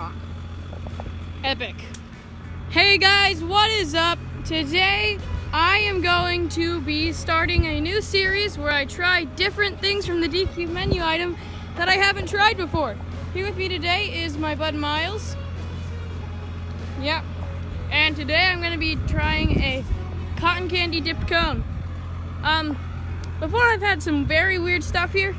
rock. Epic. Hey guys, what is up? Today I am going to be starting a new series where I try different things from the DQ menu item that I haven't tried before. Here with me today is my bud Miles. Yep. And today I'm going to be trying a cotton candy dipped cone. Um, before I've had some very weird stuff here.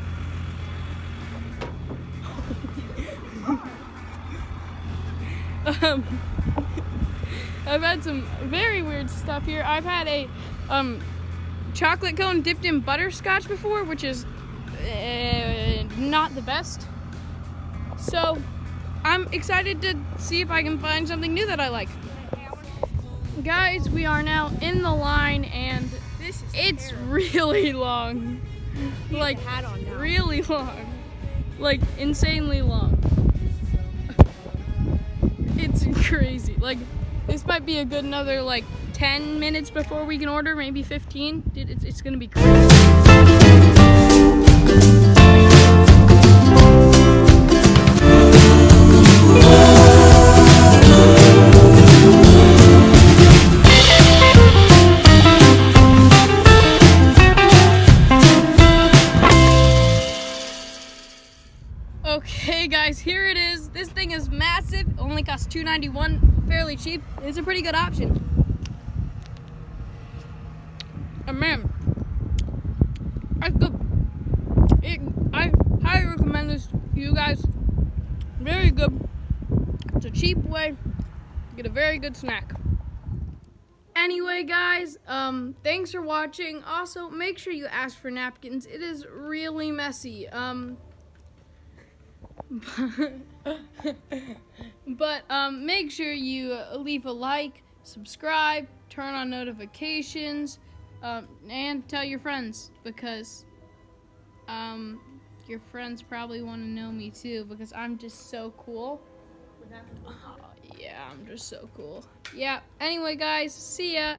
Um, I've had some very weird stuff here. I've had a um, chocolate cone dipped in butterscotch before, which is uh, not the best. So I'm excited to see if I can find something new that I like. Guys, we are now in the line and it's terrible. really long. Like really long. Like insanely long. Crazy. Like this might be a good another like 10 minutes before we can order, maybe 15. It's, it's gonna be crazy. Okay guys, here it is. This thing is massive. Only costs $2.91. Fairly cheap. It's a pretty good option. And man, that's good. It, I highly recommend this to you guys. Very good. It's a cheap way to get a very good snack. Anyway, guys, um, thanks for watching. Also, make sure you ask for napkins. It is really messy. Um, but um, make sure you leave a like, subscribe, turn on notifications, um, and tell your friends because um, your friends probably want to know me too because I'm just so cool. Oh, yeah, I'm just so cool. Yeah, anyway, guys, see ya.